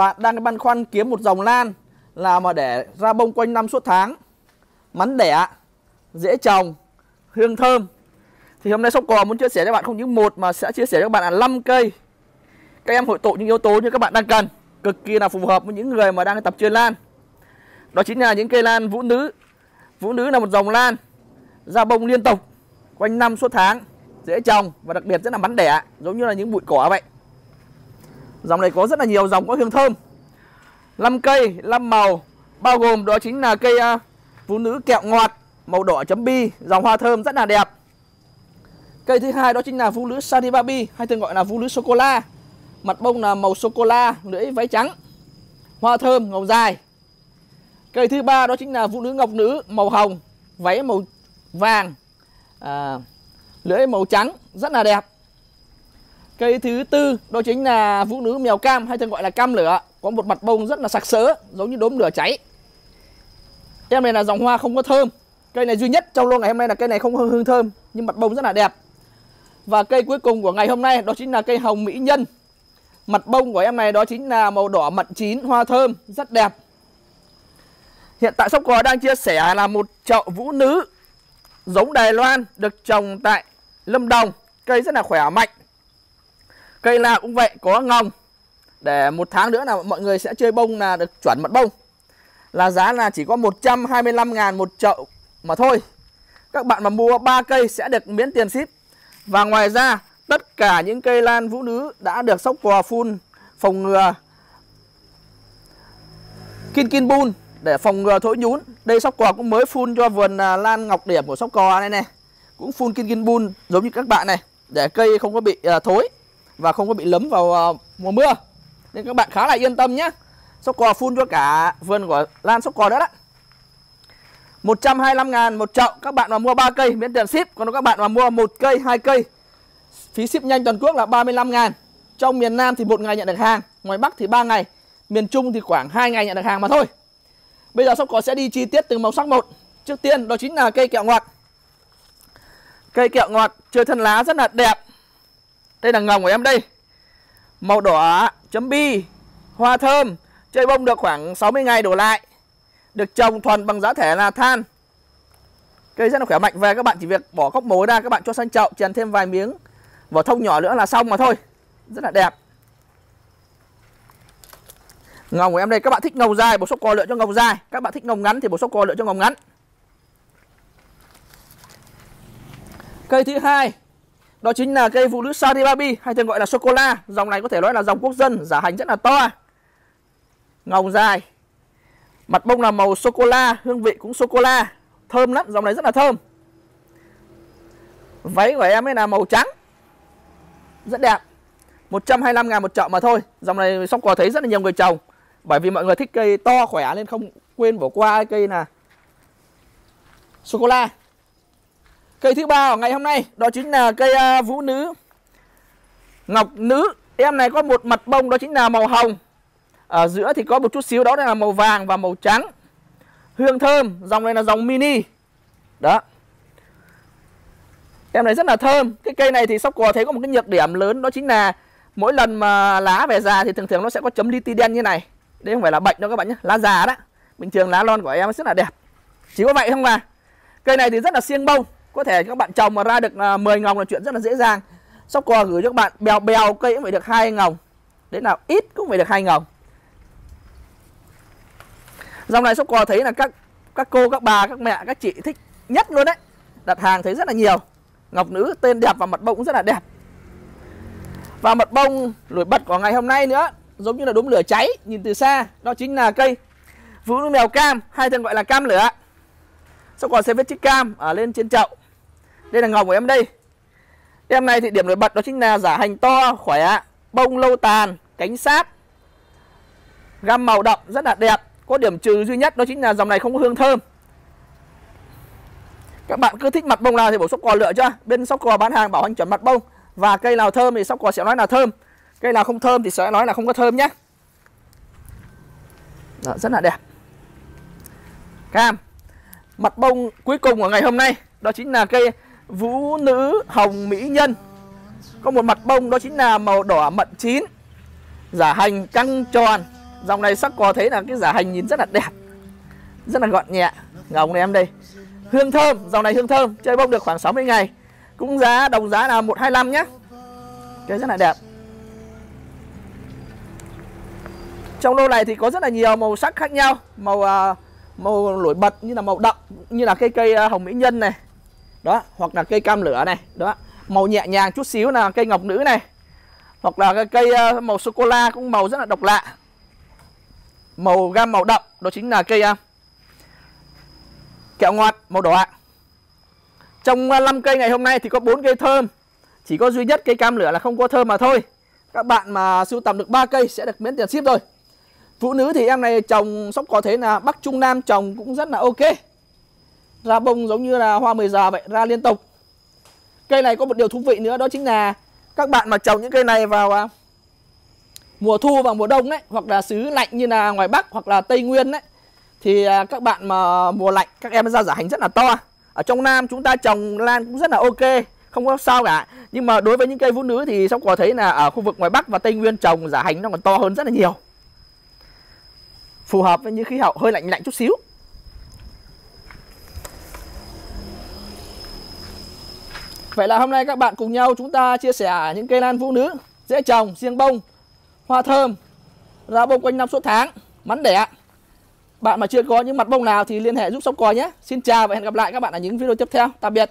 bạn đang băn khoăn kiếm một dòng lan là mà để ra bông quanh năm suốt tháng, mắn đẻ, dễ trồng, hương thơm. Thì hôm nay sóc cò muốn chia sẻ cho bạn không những một mà sẽ chia sẻ cho các bạn là 5 cây. Các em hội tụ những yếu tố như các bạn đang cần cực kỳ là phù hợp với những người mà đang tập chuyên lan. Đó chính là những cây lan vũ nữ. Vũ nữ là một dòng lan ra bông liên tục quanh năm suốt tháng dễ trồng và đặc biệt rất là bắn đẻ giống như là những bụi cỏ vậy dòng này có rất là nhiều dòng có hương thơm. 5 cây 5 màu bao gồm đó chính là cây uh, nữ kẹo ngọt màu đỏ chấm bi dòng hoa thơm rất là đẹp. Cây thứ hai đó chính là phụ nữ saribabi hay thường gọi là phụ nữ sô cô la mặt bông là màu sô cô la lưỡi váy trắng hoa thơm ngọc dài. Cây thứ ba đó chính là phụ nữ ngọc nữ màu hồng váy màu vàng à, lưỡi màu trắng rất là đẹp cây thứ tư đó chính là vũ nữ mèo cam hay thường gọi là cam lửa. Có một mặt bông rất là sặc sỡ giống như đốm lửa cháy. Em này là dòng hoa không có thơm. Cây này duy nhất trong lô ngày hôm nay là cây này không hương, hương thơm nhưng mặt bông rất là đẹp. Và cây cuối cùng của ngày hôm nay đó chính là cây hồng mỹ nhân. Mặt bông của em này đó chính là màu đỏ mận chín hoa thơm rất đẹp. Hiện tại sóc cò đang chia sẻ là một chậu vũ nữ giống Đài Loan được trồng tại Lâm Đồng. Cây rất là khỏe mạnh cây nào cũng vậy, có ngồng. Để một tháng nữa là mọi người sẽ chơi bông là được chuẩn mật bông. Là giá là chỉ có 125 ngàn một chậu mà thôi. Các bạn mà mua 3 cây sẽ được miễn tiền ship. Và ngoài ra, tất cả những cây lan vũ nữ đã được sóc cò phun, phòng ngừa, kin kin bun để phòng ngừa thối nhún đây sóc cò cũng mới phun cho vườn à, lan ngọc điểm của sóc cò này này. Cũng phun kin kin bun giống như các bạn này, để cây không có bị à, thối và không có bị lấm vào ờ, mùa mưa. Nên các bạn khá là yên tâm nhé. Sóc cò phun cho cả vườn của lan sóc cò đó. đó 125 ngàn một chậu. Các bạn mà mua 3 cây, miễn tiền ship. Còn các bạn mà mua một cây, hai cây, phí ship nhanh toàn quốc là 35 ngàn. Trong miền Nam thì một ngày nhận được hàng, ngoài Bắc thì 3 ngày. Miền Trung thì khoảng 2 ngày nhận được hàng mà thôi. Bây giờ sóc cò sẽ đi chi tiết từng màu sắc một. Trước tiên, đó chính là cây kẹo ngọt. Cây kẹo ngọt, chơi thân lá rất là đẹp đây là ngồng của em đây. Màu đỏ chấm bi, hoa thơm, chơi bông được khoảng 60 ngày đổ lại. Được trồng thuần bằng giá thể là than. Cây rất là khỏe mạnh về các bạn chỉ việc bỏ gốc mối ra, các bạn cho sang chậu, chèn thêm vài miếng. Vỏ thông nhỏ nữa là xong mà thôi. Rất là đẹp. Ngồng của em đây, các bạn thích ngồng dài, bổ sóc cò lựa cho ngồng dài. Các bạn thích ngồng ngắn thì bổ sóc cò lựa cho ngồng ngắn. Cây thứ hai đó chính là cây phụ nữ Saribabi hay thường gọi là sô cô la dòng này có thể nói là dòng quốc dân giả hành rất là to. Ngồng dài. Mặt bông là màu sô-cô-la, hương vị cũng sô-cô-la. Thơm lắm, dòng này rất là thơm. Váy của em ấy là màu trắng. Rất đẹp. 125 ngàn một chậu mà thôi. Dòng này sóc cò thấy rất là nhiều người trồng. Bởi vì mọi người thích cây to khỏe nên không quên bỏ qua cây là Sô-cô-la. Cây thứ ba của ngày hôm nay Đó chính là cây uh, vũ nữ. Ngọc nữ Em này có một mặt bông đó chính là màu hồng. Ở giữa thì có một chút xíu đó là màu vàng và màu trắng. Hương thơm dòng này là dòng mini. Đó. Em này rất là thơm. Cái cây này thì sóc cò thấy có một cái nhược điểm lớn đó chính là mỗi lần mà lá về già thì thường thường nó sẽ có chấm li ti đen như này. Đây không phải là bệnh đâu các bạn nhé lá già đó. Bình thường lá lon của em rất là đẹp. Chỉ có vậy không mà. Cây này thì rất là siêng bông có thể các bạn trồng mà ra được à, 10 ngồng là chuyện rất là dễ dàng sóc cò gửi cho các bạn bèo bèo cây cũng phải được hai ngồng đến nào ít cũng phải được hai ngồng Dòng này sóc cò thấy là các các cô, các bà, các mẹ, các chị thích nhất luôn đấy. Đặt hàng thấy rất là nhiều. Ngọc nữ tên đẹp và mặt bông cũng rất là đẹp. Và mật bông nổi bật của ngày hôm nay nữa giống như là đốm lửa cháy nhìn từ xa đó chính là cây vũ mèo cam hay thường gọi là cam lửa sau còn sẽ viết chữ cam ở lên trên chậu đây là ngọc của em đây. Em này thì điểm nổi bật đó chính là giả hành to khỏe bông lâu tàn cánh sáp. Gam màu đậm rất là đẹp. Có điểm trừ duy nhất đó chính là dòng này không có hương thơm. Các bạn cứ thích mặt bông nào thì bổ sóc cò lựa cho. Bên sóc cò bán hàng bảo anh chuẩn mặt bông. Và cây nào thơm thì sóc cò sẽ nói là thơm. Cây nào không thơm thì sẽ nói là không có thơm nhé. Đó, rất là đẹp. Cam. Mặt bông cuối cùng của ngày hôm nay đó chính là cây vũ nữ hồng mỹ nhân. Có một mặt bông đó chính là màu đỏ mận chín. Giả hành căng tròn. Dòng này sắc cò thấy là cái giả hành nhìn rất là đẹp Rất là gọn nhẹ. Ngồng này em đây. Hương thơm, dòng này hương thơm Chơi bông được khoảng 60 ngày. Cũng giá đồng giá là 125 nhé Cái rất là đẹp. Trong lô này thì có rất là nhiều màu sắc khác nhau. Màu à, màu nổi bật như là màu đậm Như là cây cây à, hồng mỹ nhân này. Đó, hoặc là cây cam lửa này. Đó, màu nhẹ nhàng chút xíu là cây ngọc nữ này. Hoặc là cái cây ờ, màu sô-cô-la cũng màu rất là độc lạ. Màu gam màu đậm Đó chính là cây ờ, kẹo ngọt màu đỏ ạ. Trong ờ, 5 cây ngày hôm nay thì có 4 cây thơm. Chỉ có duy nhất cây cam lửa là không có thơm mà thôi. Các bạn mà sưu tầm được 3 cây sẽ được miễn tiền ship thôi Phụ nữ thì em này trồng sóc có thế là Bắc Trung Nam trồng cũng rất là ok. Ra bông giống như là hoa 10 giờ vậy, ra liên tục. Cây này có một điều thú vị nữa đó chính là Các bạn mà trồng những cây này vào à, mùa thu và mùa đông ấy Hoặc là xứ lạnh như là ngoài Bắc hoặc là Tây Nguyên ấy Thì à, các bạn mà mùa lạnh các em ra giả hành rất là to. Ở trong Nam chúng ta trồng lan cũng rất là ok Không có sao cả. Nhưng mà đối với những cây vũ nữ thì sóc có thấy là ở khu vực ngoài Bắc và Tây Nguyên trồng giả hành nó còn to hơn rất là nhiều. Phù hợp với những khí hậu hơi lạnh lạnh chút xíu. Vậy là hôm nay các bạn cùng nhau chúng ta chia sẻ những cây lan vũ nữ dễ trồng, riêng bông, hoa thơm, ra bông quanh năm suốt tháng, mắn đẻ. Bạn mà chưa có những mặt bông nào thì liên hệ giúp Sóc Cò nhé. Xin chào và hẹn gặp lại các bạn ở những video tiếp theo. Tạm biệt.